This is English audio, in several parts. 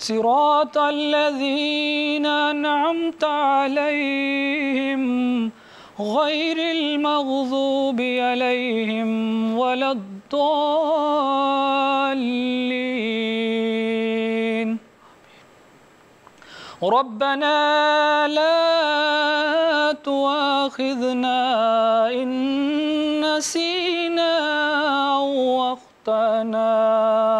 صراط الذين أنعمت عليهم غير المغضوب عليهم ولا الضالين. ربنا لا تؤاخذنا إن نسينا أو أخطأنا.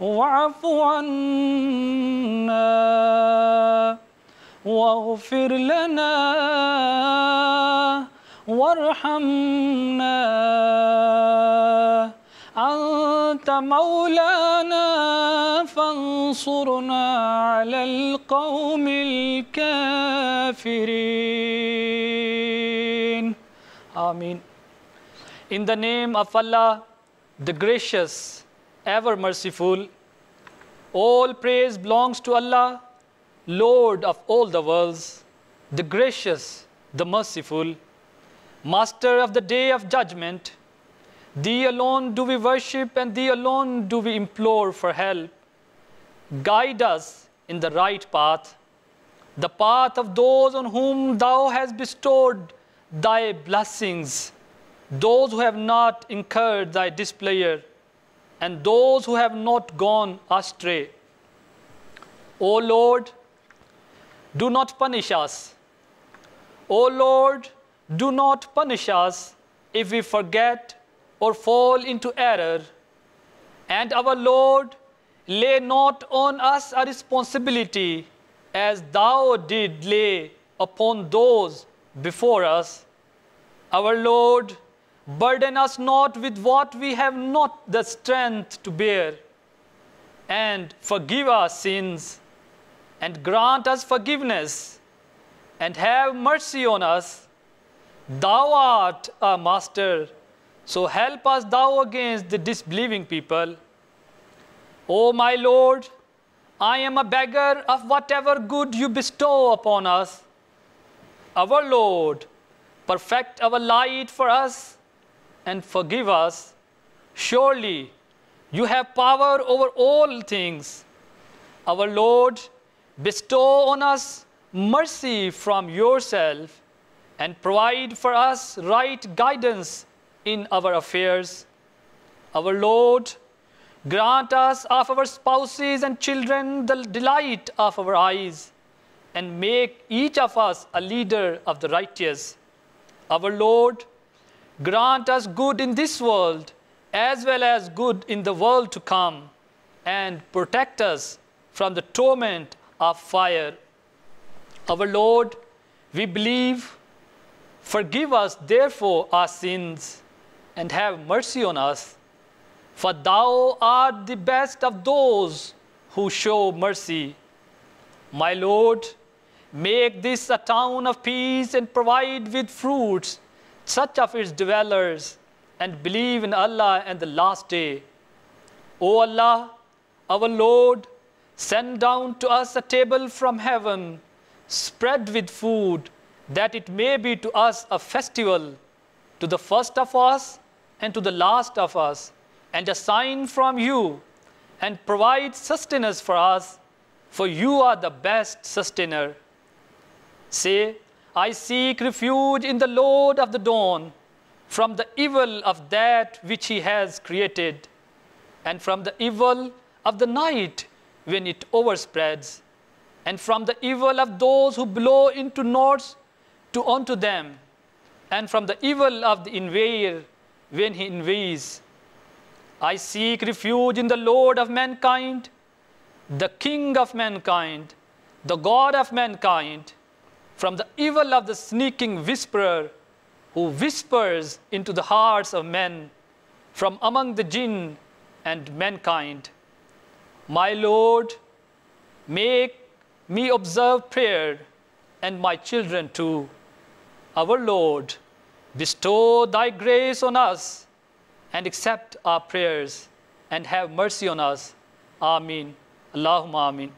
واعف عنا واغفر لنا وارحمنا. أنت مولانا فانصرنا على القوم الكافرين. آمين. In the name of Allah, the gracious, ever merciful, all praise belongs to Allah, Lord of all the worlds, the gracious, the merciful, Master of the day of judgment. Thee alone do we worship and Thee alone do we implore for help. Guide us in the right path, the path of those on whom Thou hast bestowed Thy blessings, those who have not incurred Thy displeasure, and those who have not gone astray. O Lord, do not punish us. O Lord, do not punish us if we forget or fall into error. And our Lord, lay not on us a responsibility as thou did lay upon those before us. Our Lord, burden us not with what we have not the strength to bear, and forgive our sins, and grant us forgiveness, and have mercy on us. Thou art our master, so help us thou against the disbelieving people. O my Lord, I am a beggar of whatever good you bestow upon us. Our Lord, perfect our light for us and forgive us. Surely you have power over all things. Our Lord, bestow on us mercy from yourself and provide for us right guidance in our affairs. Our Lord, grant us of our spouses and children the delight of our eyes and make each of us a leader of the righteous. Our Lord, grant us good in this world as well as good in the world to come and protect us from the torment of fire. Our Lord, we believe, forgive us therefore our sins and have mercy on us. For thou art the best of those who show mercy. My Lord, make this a town of peace and provide with fruits such of its dwellers and believe in Allah and the last day. O Allah, our Lord, send down to us a table from heaven, spread with food, that it may be to us a festival, to the first of us and to the last of us, and a sign from you, and provide sustenance for us, for you are the best sustainer. Say, I seek refuge in the Lord of the dawn, from the evil of that which he has created, and from the evil of the night when it overspreads, and from the evil of those who blow into knots to unto them, and from the evil of the invader when he invades. I seek refuge in the Lord of mankind, the King of mankind, the God of mankind, from the evil of the sneaking whisperer who whispers into the hearts of men from among the jinn and mankind. My Lord, make me observe prayer and my children too. Our Lord, bestow thy grace on us and accept our prayers and have mercy on us. Amin. Allahumma amin.